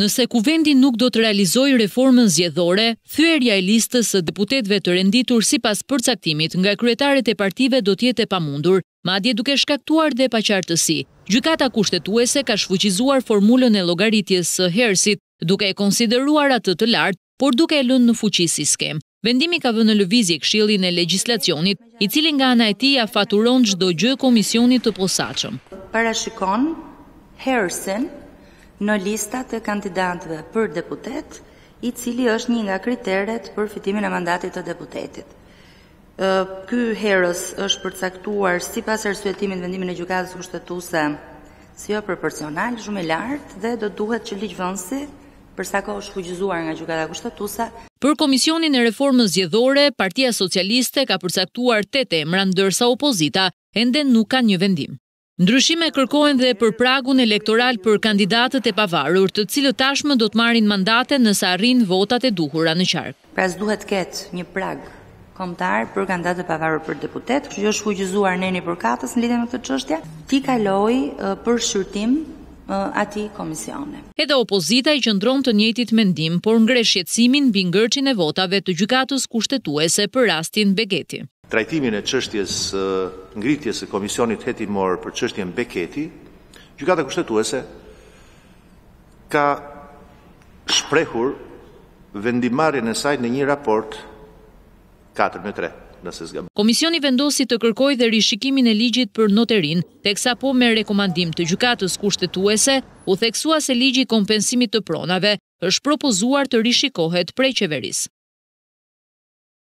Nëse Kuvendi nuk do të realizojë reformën zgjedhore, thyerja e listës së deputetëve të renditur sipas përcaktimit nga kryetarët e partive do të jetë e pamundur, madje duke shkaktuar dhe paqartësi. Gjykata Kushtetuese ka shfuqizuar formulën e llogaritjes së herësit, duke e konsideruar atë të lartë, por duke e lënë në fuqi si skemë. Vendimi ka vënë në lëvizje Këshillin e Legjislacionit, i cili nga ana e tij ia faturon çdo gjë Komisionit të Posaçëm. Parashikon herësin në listat e kandidatëve për deputet, i cili është një nga kriteret për fitimin e mandatit të deputetit. Ky herës është përcaktuar sipas arsyetimit në vendimin e Gjykatës Kushtetuese si joproporcional, shumë i lartë dhe do duhet që ligjvënësi, për sa kohë është shfuqizuar nga Gjykata Kushtetuese, Për Komisionin e Reformës Zgjedhore, Partia Socialiste ka përcaktuar tetë emra ndërsa opozita ende nuk ka një vendim. Ndryshime kërkohen dhe për pragun elektoral për kandidatët e pavarur, të cilët tashmë do të marrin mandate nëse arrijnë votat e duhura në qark. Pra s'duhet të ketë një prag kombëtar për kandidatët e pavarur për deputetë, kështu që është shfuqizuar neni përkatës në lidhje me këtë çështje, t'i kalojë për shqyrtim atij komisioni. Edhe opozita i qëndron të njëjtit mendim, por ngre shqetësimin mbi ngërçin e votave të Gjykatës Kushtetuese për rastin Beketi. trajtimin e çështjes së ngritjes së Komisionit Hetimor për çështjen Beketi, Gjykata Kushtetuese ka shprehur vendimmarrjen e saj në një raport katër me tre, nëse s'gaboj. Komisioni vendosi të kërkojë dhe rishikimin e ligjit për noterinë, teksa po me rekomandim të Gjykatës Kushtetuese u theksua se ligji i kompensimit të pronave është propozuar të rishikohet prej Qeverisë.